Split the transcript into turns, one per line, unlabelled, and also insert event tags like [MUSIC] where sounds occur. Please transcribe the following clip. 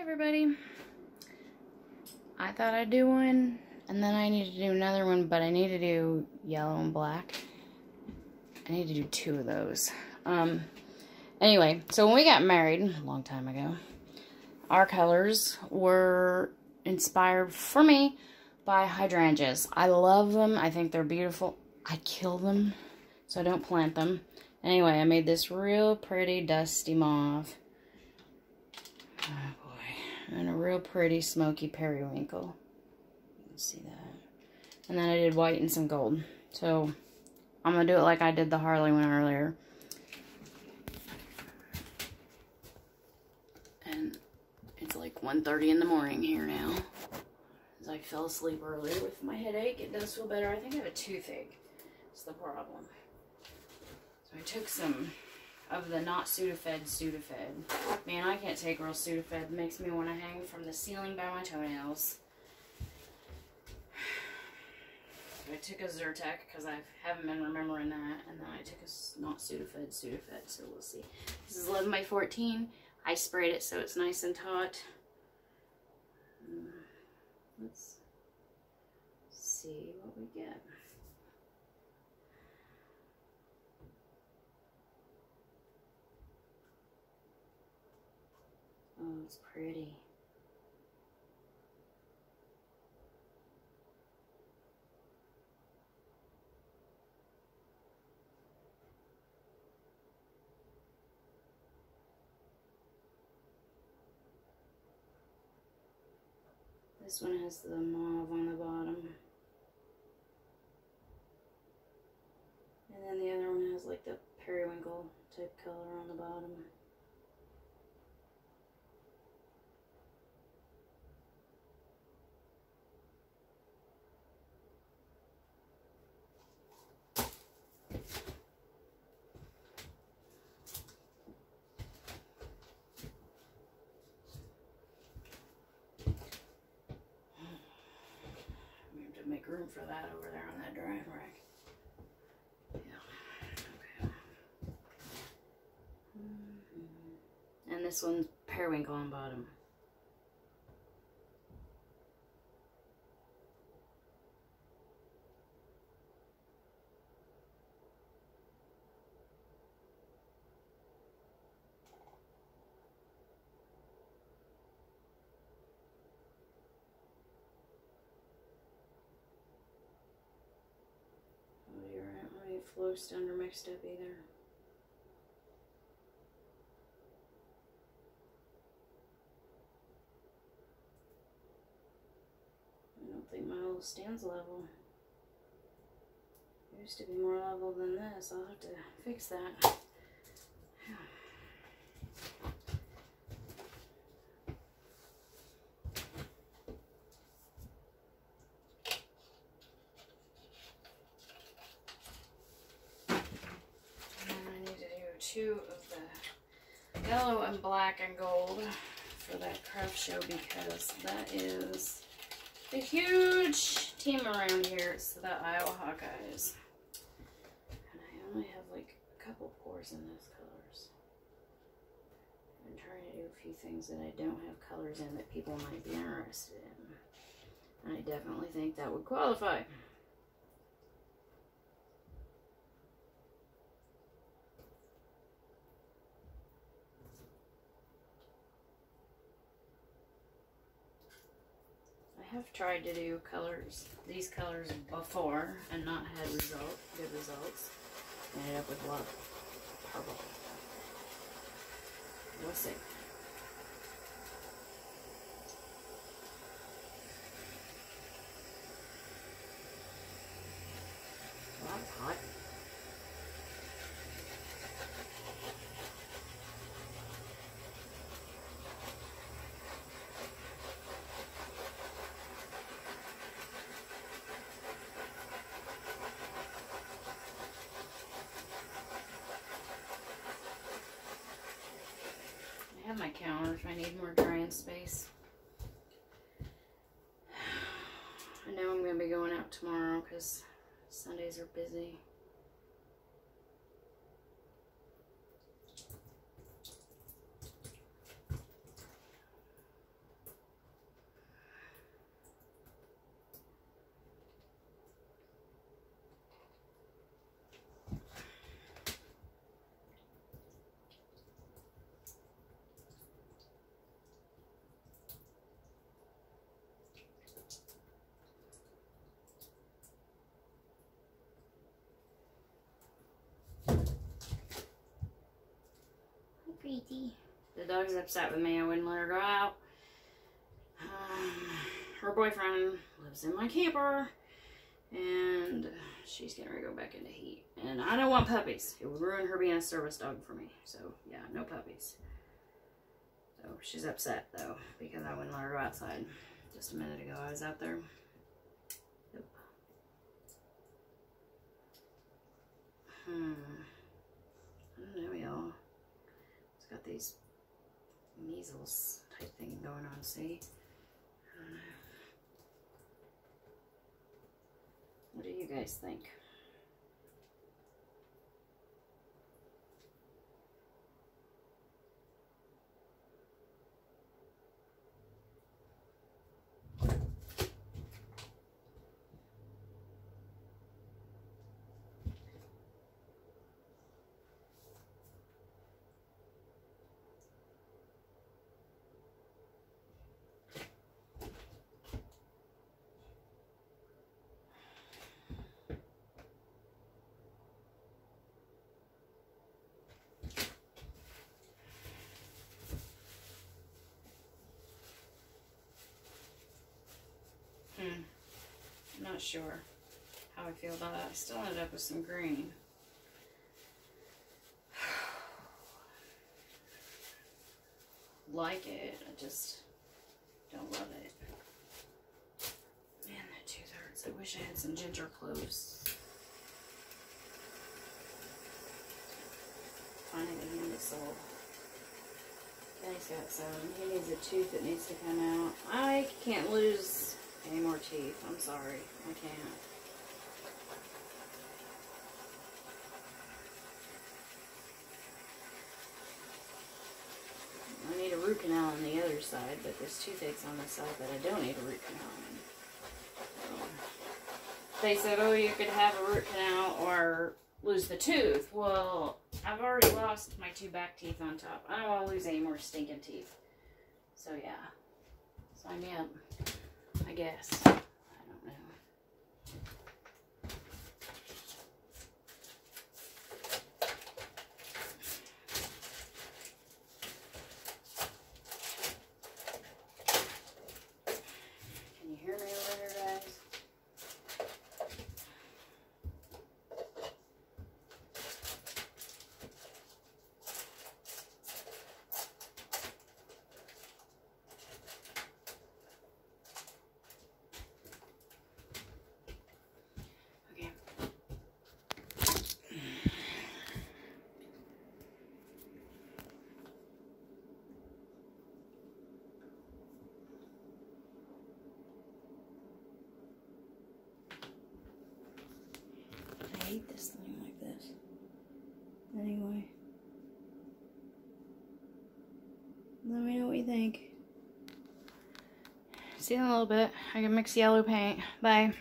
Everybody. I thought I'd do one and then I need to do another one, but I need to do yellow and black. I need to do two of those. Um, anyway, so when we got married a long time ago, our colors were inspired for me by hydrangeas. I love them. I think they're beautiful. I kill them, so I don't plant them. Anyway, I made this real pretty dusty mauve. And a real pretty smoky periwinkle. See that. And then I did white and some gold. So, I'm going to do it like I did the Harley one earlier. And it's like 1.30 in the morning here now. As I fell asleep earlier with my headache. It does feel better. I think I have a toothache. It's the problem. So I took some of the not Sudafed Sudafed. Man, I can't take real Sudafed. It makes me want to hang from the ceiling by my toenails. [SIGHS] I took a Zyrtec because I haven't been remembering that. And then I took a not Sudafed Sudafed. So we'll see. This is 11 by 14. I sprayed it so it's nice and taut. Hmm, let's see what we get. Oh, it's pretty. This one has the mauve on the bottom. And then the other one has like the periwinkle type color on the bottom. We have to make room for that over there on that drying rack. Mhm. And this one's periwinkle on bottom. Oh, you're right. My flow are mixed up either. I don't think my whole stand's level. It used to be more level than this. I'll have to fix that. And then I need to do two of the yellow and black and gold for that craft show because that is a huge team around here. It's the Iowa Hawkeyes. And I only have like a couple pours in those colors. I'm trying to do a few things that I don't have colors in that people might be interested in. And I definitely think that would qualify. Have tried to do colors, these colors before and not had result, good results. Ended up with a lot of purple. We'll see. That's hot. Have my counter if I need more drying space. [SIGHS] I know I'm going to be going out tomorrow because Sundays are busy.
Crazy.
The dog's upset with me. I wouldn't let her go out. Um, her boyfriend lives in my camper, and she's getting ready to go back into heat. And I don't want puppies. It would ruin her being a service dog for me. So, yeah, no puppies. So, she's upset, though, because I wouldn't let her go outside. Just a minute ago, I was out there. Hmm. I don't know, these measles type thing going on, see? What do you guys think? Hmm. I'm not sure how I feel about it. I still ended up with some green. [SIGHS] like it, I just don't love it. Man, that tooth hurts. I wish I had some ginger cloves. Finding a hand is sold. Kenny's got some. He needs a tooth that needs to come out. I can't lose any more teeth. I'm sorry. I can't. I need a root canal on the other side, but there's toothaches on this side that I don't need a root canal on. They said, oh, you could have a root canal or lose the tooth. Well, I've already lost my two back teeth on top. I don't want to lose any more stinking teeth. So, yeah. Sign me up. I guess. I don't know. Hate this thing like this. Anyway. Let me know what you think. See you in a little bit. I can mix yellow paint. Bye.